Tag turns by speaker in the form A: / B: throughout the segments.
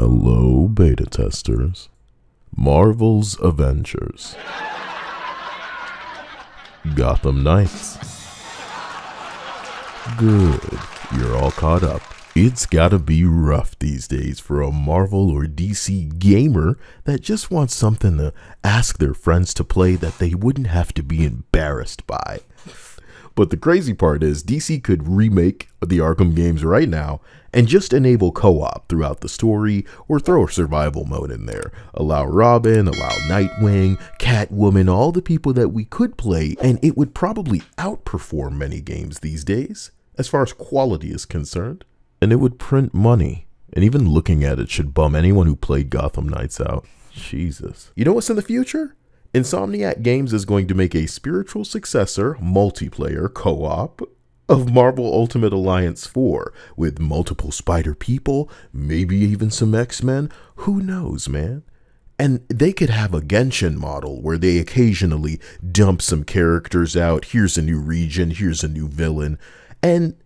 A: Hello, beta testers. Marvel's Avengers. Gotham Knights. Good, you're all caught up. It's gotta be rough these days for a Marvel or DC gamer that just wants something to ask their friends to play that they wouldn't have to be embarrassed by. But the crazy part is, DC could remake the Arkham games right now and just enable co op throughout the story or throw a survival mode in there. Allow Robin, allow Nightwing, Catwoman, all the people that we could play, and it would probably outperform many games these days as far as quality is concerned. And it would print money. And even looking at it should bum anyone who played Gotham Knights out. Jesus. You know what's in the future? Insomniac Games is going to make a spiritual successor, multiplayer co op of Marvel Ultimate Alliance 4 with multiple spider people, maybe even some X Men. Who knows, man? And they could have a Genshin model where they occasionally dump some characters out. Here's a new region, here's a new villain, and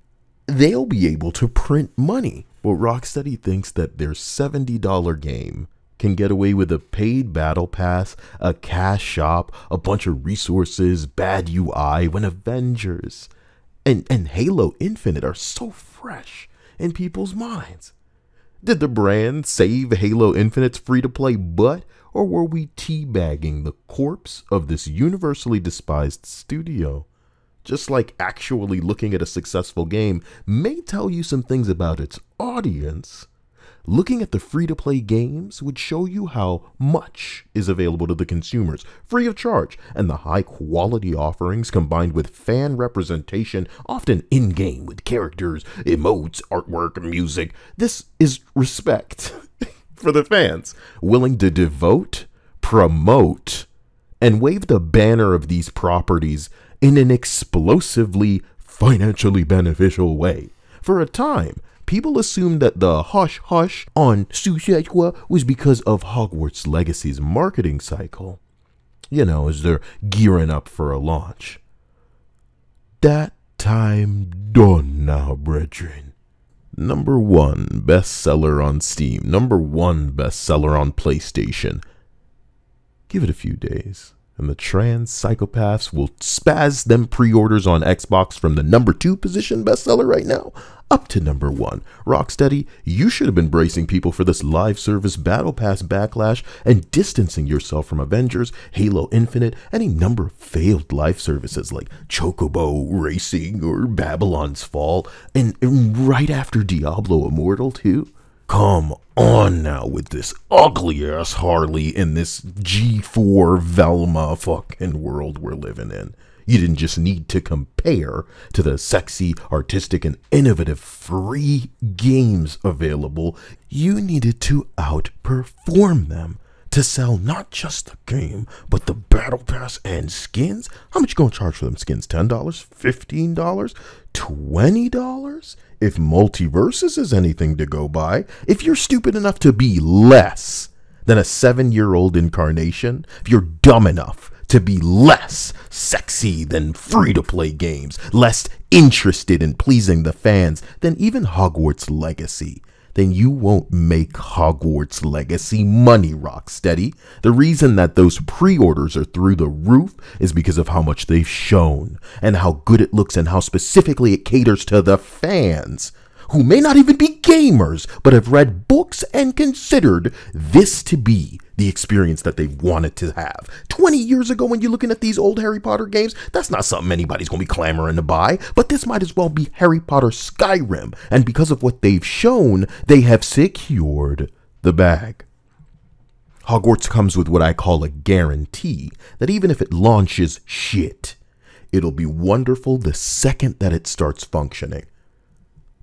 A: they'll be able to print money. But Rocksteady thinks that their $70 game can get away with a paid battle pass, a cash shop, a bunch of resources, bad UI when Avengers and, and Halo Infinite are so fresh in people's minds. Did the brand save Halo Infinite's free to play butt, or were we teabagging the corpse of this universally despised studio? Just like actually looking at a successful game may tell you some things about its audience Looking at the free to play games would show you how much is available to the consumers, free of charge, and the high quality offerings combined with fan representation, often in game with characters, emotes, artwork, music. This is respect for the fans, willing to devote, promote, and wave the banner of these properties in an explosively financially beneficial way. For a time, people assumed that the hush hush on Sushechwa was because of Hogwarts Legacy's marketing cycle. You know, as they're gearing up for a launch. That time done now, brethren. Number one bestseller on Steam. Number one bestseller on PlayStation. Give it a few days and the trans psychopaths will spaz them pre-orders on Xbox from the number two position bestseller right now up to number one. Rocksteady, you should have been bracing people for this live service battle pass backlash and distancing yourself from Avengers, Halo Infinite, any number of failed live services like Chocobo Racing or Babylon's Fall, and, and right after Diablo Immortal too. Come on now with this ugly ass Harley in this G4 Velma fucking world we're living in. You didn't just need to compare to the sexy, artistic, and innovative free games available. You needed to outperform them to sell not just the game, but the battle pass and skins. How much you gonna charge for them skins? $10? $15? $20? If MultiVersus is anything to go by, if you're stupid enough to be less than a seven year old incarnation, if you're dumb enough to be less sexy than free to play games, less interested in pleasing the fans than even Hogwarts Legacy, then you won't make Hogwarts Legacy money, Rocksteady. The reason that those pre orders are through the roof is because of how much they've shown, and how good it looks, and how specifically it caters to the fans who may not even be gamers, but have read books and considered this to be the experience that they wanted to have. 20 years ago, when you're looking at these old Harry Potter games, that's not something anybody's going to be clamoring to buy, but this might as well be Harry Potter Skyrim. And because of what they've shown, they have secured the bag. Hogwarts comes with what I call a guarantee that even if it launches shit, it'll be wonderful the second that it starts functioning.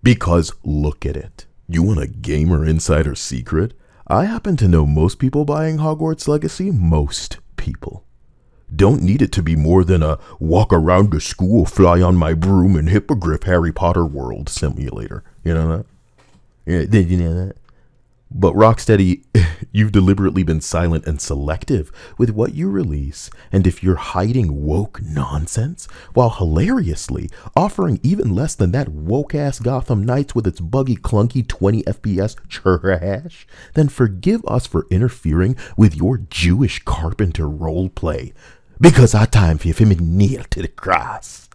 A: Because look at it. You want a gamer insider secret? I happen to know most people buying Hogwarts Legacy, most people. Don't need it to be more than a walk around the school, fly on my broom, and hippogriff Harry Potter world simulator. You know that? You know that? But Rocksteady, you've deliberately been silent and selective with what you release, and if you're hiding woke nonsense while hilariously offering even less than that woke ass Gotham Knights with its buggy, clunky 20 FPS trash, then forgive us for interfering with your Jewish carpenter roleplay, because our time for him kneel to the cross.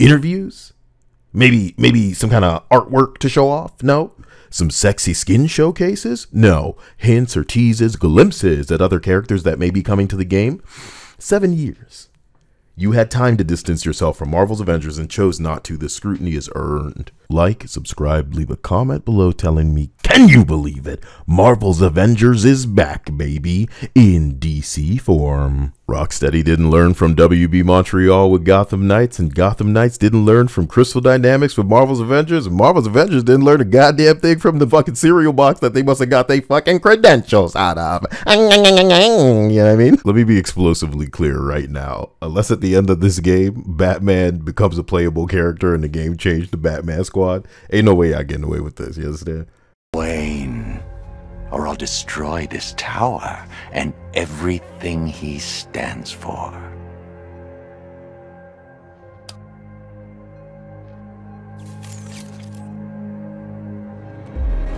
A: Interviews? Maybe maybe some kind of artwork to show off? No. Some sexy skin showcases? No. Hints or teases, glimpses at other characters that may be coming to the game? Seven years. You had time to distance yourself from Marvel's Avengers and chose not to. The scrutiny is earned. Like, subscribe, leave a comment below telling me, can you believe it? Marvel's Avengers is back, baby, in DC form. Rocksteady didn't learn from WB Montreal with Gotham Knights, and Gotham Knights didn't learn from Crystal Dynamics with Marvel's Avengers, and Marvel's Avengers didn't learn a goddamn thing from the fucking cereal box that they must have got their fucking credentials out of. You know what I mean? Let me be explosively clear right now. Unless at the end of this game, Batman becomes a playable character and the game changed to Batman Squad, ain't no way I getting away with this. You understand?
B: Wayne, or I'll destroy this tower and everything he stands for.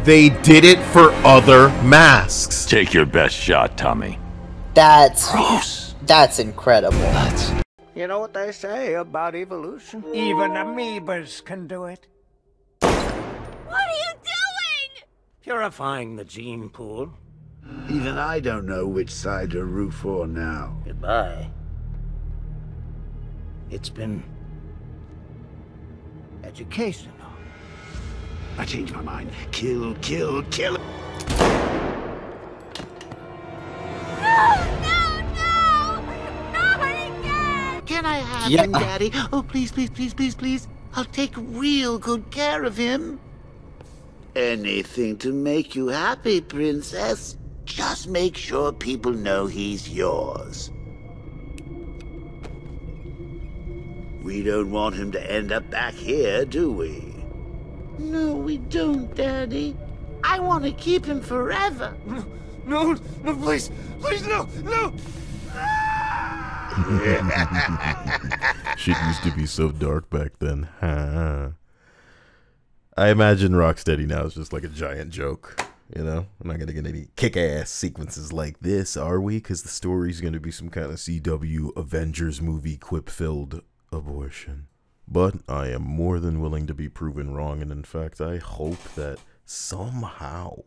A: They did it for other masks.
B: Take your best shot, Tommy.
C: That's
B: Bruce.
C: that's incredible.
B: Let's
D: You know what they say about evolution? Even amoebas can do it.
E: What are you doing?
D: Purifying the gene pool.
F: Even I don't know which side to root for now.
D: Goodbye. It's been educational.
F: I changed my mind. Kill, kill, kill.
E: No, no, no! Not again!
G: Can I have
C: Yeah.
G: him, Daddy? Oh, please, please, please, please, please. I'll take real good care of him.
F: Anything to make you happy, Princess. Just make sure people know he's yours. We don't want him to end up back here, do we?
G: No, we don't, Daddy. I want to keep him forever.
D: No, no, please, please, no, no!
A: Shit used to be so dark back then. Huh. I imagine Rocksteady now is just like a giant joke. You know, I'm not gonna get any kick-ass sequences like this, are we? Because the story's gonna be some kind of CW Avengers movie quip-filled abortion. But I am more than willing to be proven wrong, and in fact, I hope that somehow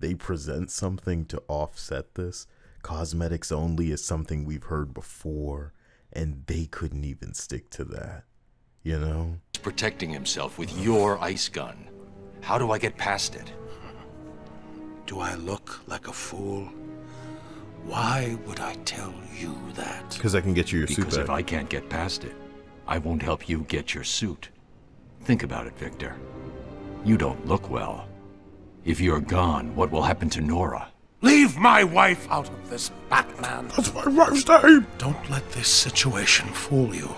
A: they present something to offset this. Cosmetics only is something we've heard before, and they couldn't even stick to that. You know?
B: He's protecting himself with your ice gun. How do I get past it?
H: Do I look like a fool? Why would I tell you that?
A: Because I can get you your suit
B: Because if. I can't get past it, I won't help you get your suit. Think about it, Victor. You don't look well. If you're gone, what will happen to Nora?
H: Leave my wife out of this, Batman.
A: That's my wife's name!
H: Don't let this situation fool you.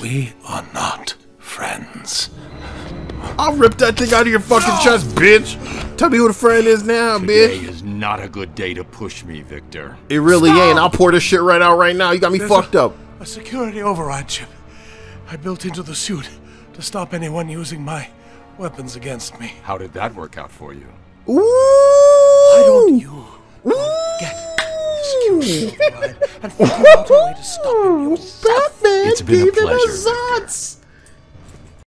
H: We are not friends.
A: I'll rip that thing out of your fucking chest, bitch! Tell me who the friend is now,
B: Today
A: bitch!
B: is not a good day to push me, Victor.
A: It really ain't. I'll pour this shit right out right now. You got me
H: There's
A: fucked up.
H: A security override chip I built into the suit to stop anyone using my weapons against me.
B: How did that work out for you?
A: Ooh!
H: Why don't you get the security override and figure out a way to stop him yourself?
A: Batman
B: It's been a pleasure,
A: a zots.